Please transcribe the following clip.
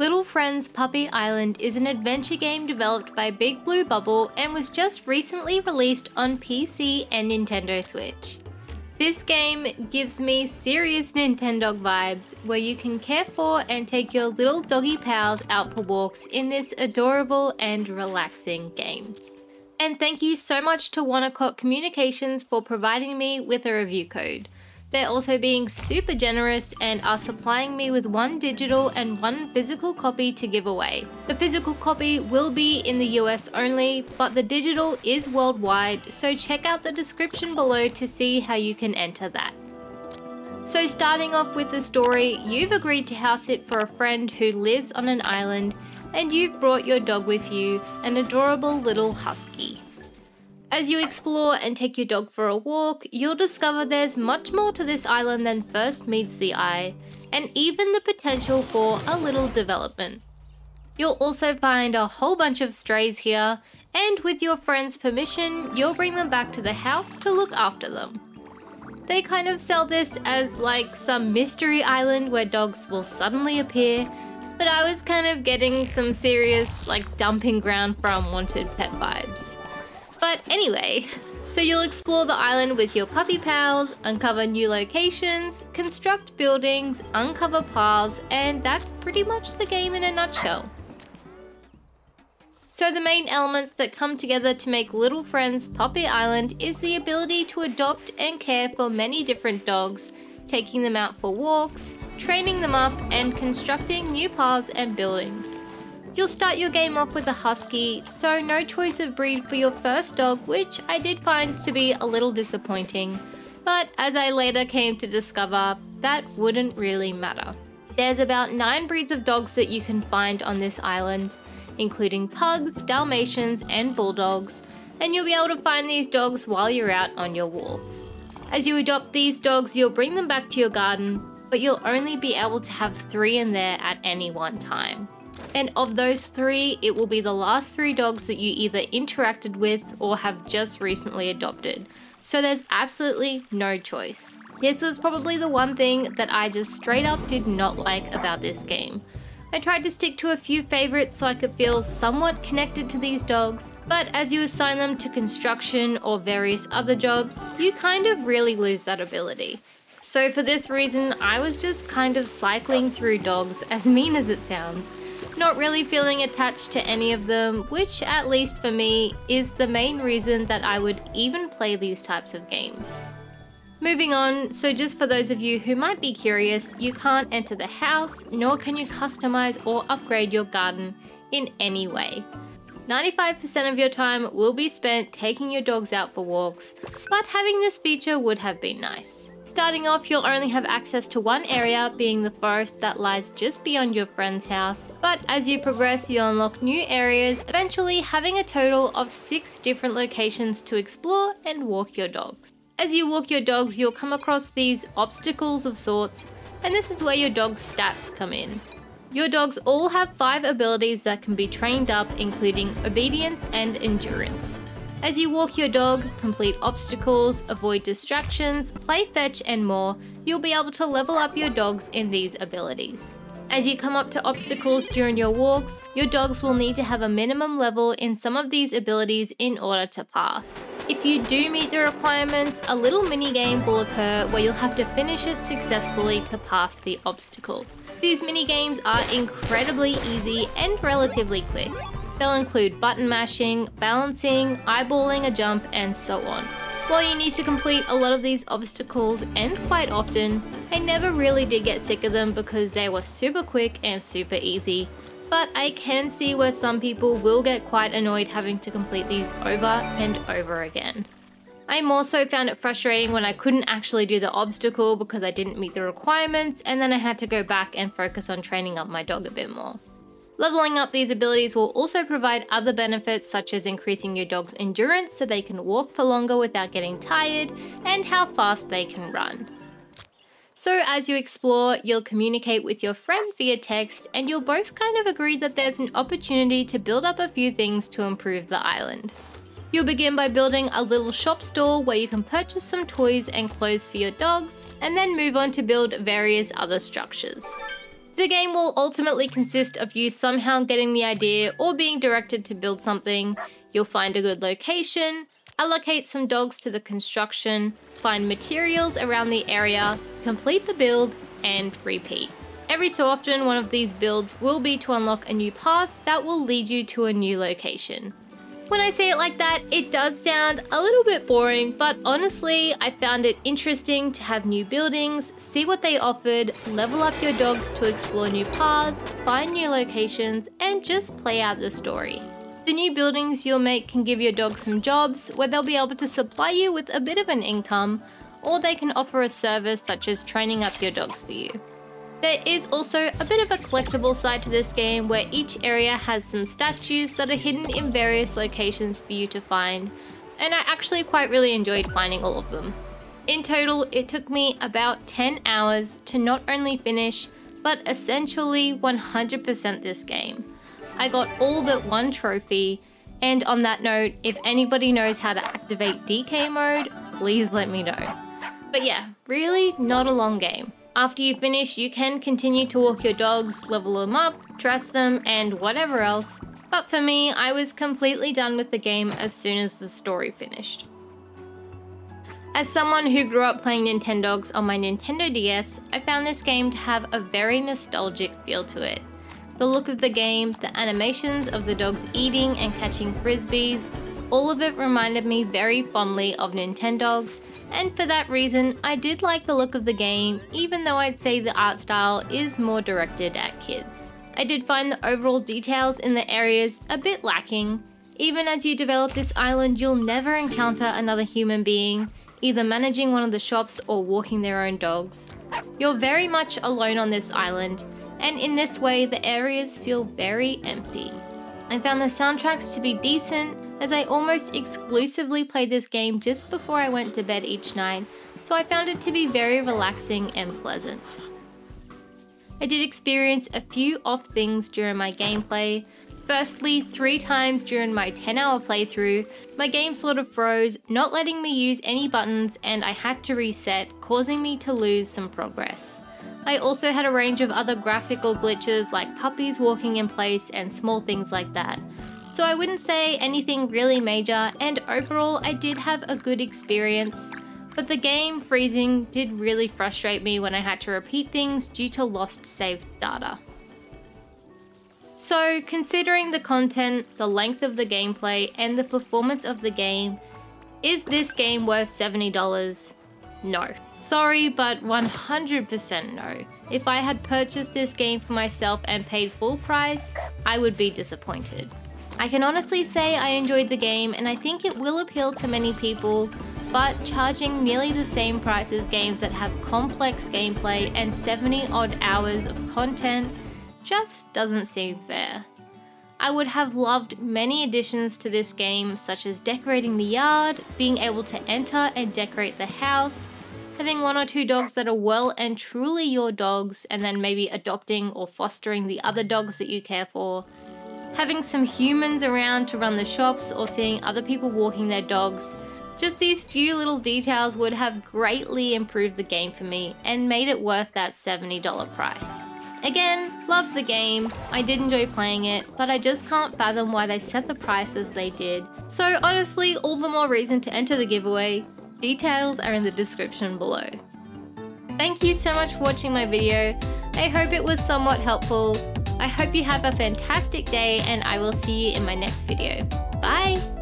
Little Friends Puppy Island is an adventure game developed by Big Blue Bubble and was just recently released on PC and Nintendo Switch. This game gives me serious Nintendo vibes where you can care for and take your little doggy pals out for walks in this adorable and relaxing game. And thank you so much to Wonnacott Communications for providing me with a review code. They're also being super generous and are supplying me with one digital and one physical copy to give away. The physical copy will be in the US only, but the digital is worldwide, so check out the description below to see how you can enter that. So starting off with the story, you've agreed to house sit for a friend who lives on an island and you've brought your dog with you, an adorable little husky. As you explore and take your dog for a walk, you'll discover there's much more to this island than first meets the eye, and even the potential for a little development. You'll also find a whole bunch of strays here, and with your friend's permission, you'll bring them back to the house to look after them. They kind of sell this as like some mystery island where dogs will suddenly appear, but I was kind of getting some serious like dumping ground for unwanted pet vibes. But anyway, so you'll explore the island with your puppy pals, uncover new locations, construct buildings, uncover paths, and that's pretty much the game in a nutshell. So the main elements that come together to make Little Friends Puppy Island is the ability to adopt and care for many different dogs, taking them out for walks, training them up, and constructing new paths and buildings. You'll start your game off with a husky, so no choice of breed for your first dog, which I did find to be a little disappointing. But as I later came to discover, that wouldn't really matter. There's about 9 breeds of dogs that you can find on this island, including pugs, dalmatians, and bulldogs, and you'll be able to find these dogs while you're out on your walks. As you adopt these dogs, you'll bring them back to your garden, but you'll only be able to have three in there at any one time. And of those three, it will be the last three dogs that you either interacted with or have just recently adopted. So there's absolutely no choice. This was probably the one thing that I just straight up did not like about this game. I tried to stick to a few favourites so I could feel somewhat connected to these dogs, but as you assign them to construction or various other jobs, you kind of really lose that ability. So for this reason, I was just kind of cycling through dogs, as mean as it sounds, not really feeling attached to any of them, which at least for me is the main reason that I would even play these types of games. Moving on, so just for those of you who might be curious, you can't enter the house, nor can you customize or upgrade your garden in any way. 95% of your time will be spent taking your dogs out for walks, but having this feature would have been nice. Starting off, you'll only have access to one area, being the forest that lies just beyond your friend's house. But as you progress, you'll unlock new areas, eventually having a total of six different locations to explore and walk your dogs. As you walk your dogs, you'll come across these obstacles of sorts, and this is where your dog's stats come in. Your dogs all have five abilities that can be trained up, including obedience and endurance. As you walk your dog, complete obstacles, avoid distractions, play fetch and more, you'll be able to level up your dogs in these abilities. As you come up to obstacles during your walks, your dogs will need to have a minimum level in some of these abilities in order to pass. If you do meet the requirements, a little mini game will occur where you'll have to finish it successfully to pass the obstacle. These mini games are incredibly easy and relatively quick. They'll include button mashing, balancing, eyeballing a jump, and so on. While you need to complete a lot of these obstacles, and quite often, I never really did get sick of them because they were super quick and super easy. But I can see where some people will get quite annoyed having to complete these over and over again. I more so found it frustrating when I couldn't actually do the obstacle because I didn't meet the requirements and then I had to go back and focus on training up my dog a bit more. Leveling up these abilities will also provide other benefits such as increasing your dog's endurance so they can walk for longer without getting tired and how fast they can run. So as you explore, you'll communicate with your friend via text and you'll both kind of agree that there's an opportunity to build up a few things to improve the island. You'll begin by building a little shop store where you can purchase some toys and clothes for your dogs, and then move on to build various other structures. The game will ultimately consist of you somehow getting the idea or being directed to build something. You'll find a good location, allocate some dogs to the construction, find materials around the area, complete the build, and repeat. Every so often, one of these builds will be to unlock a new path that will lead you to a new location. When I say it like that, it does sound a little bit boring, but honestly, I found it interesting to have new buildings, see what they offered, level up your dogs to explore new paths, find new locations, and just play out the story. The new buildings you'll make can give your dog some jobs where they'll be able to supply you with a bit of an income, or they can offer a service such as training up your dogs for you. There is also a bit of a collectible side to this game where each area has some statues that are hidden in various locations for you to find, and I actually quite really enjoyed finding all of them. In total, it took me about 10 hours to not only finish, but essentially 100% this game. I got all but one trophy, and on that note, if anybody knows how to activate DK mode, please let me know. But yeah, really not a long game. After you finish, you can continue to walk your dogs, level them up, dress them, and whatever else. But for me, I was completely done with the game as soon as the story finished. As someone who grew up playing Nintendogs on my Nintendo DS, I found this game to have a very nostalgic feel to it. The look of the game, the animations of the dogs eating and catching frisbees, all of it reminded me very fondly of Nintendogs and for that reason, I did like the look of the game, even though I'd say the art style is more directed at kids. I did find the overall details in the areas a bit lacking. Even as you develop this island, you'll never encounter another human being, either managing one of the shops or walking their own dogs. You're very much alone on this island, and in this way, the areas feel very empty. I found the soundtracks to be decent, as I almost exclusively played this game just before I went to bed each night, so I found it to be very relaxing and pleasant. I did experience a few off things during my gameplay. Firstly, three times during my 10 hour playthrough, my game sort of froze, not letting me use any buttons and I had to reset, causing me to lose some progress. I also had a range of other graphical glitches like puppies walking in place and small things like that. So I wouldn't say anything really major, and overall, I did have a good experience. But the game freezing did really frustrate me when I had to repeat things due to lost saved data. So, considering the content, the length of the gameplay, and the performance of the game, is this game worth $70? No. Sorry, but 100% no. If I had purchased this game for myself and paid full price, I would be disappointed. I can honestly say I enjoyed the game and I think it will appeal to many people, but charging nearly the same price as games that have complex gameplay and 70 odd hours of content just doesn't seem fair. I would have loved many additions to this game such as decorating the yard, being able to enter and decorate the house, having one or two dogs that are well and truly your dogs and then maybe adopting or fostering the other dogs that you care for, having some humans around to run the shops or seeing other people walking their dogs. Just these few little details would have greatly improved the game for me and made it worth that $70 price. Again, loved the game, I did enjoy playing it, but I just can't fathom why they set the price as they did. So honestly, all the more reason to enter the giveaway. Details are in the description below. Thank you so much for watching my video. I hope it was somewhat helpful. I hope you have a fantastic day and I will see you in my next video. Bye!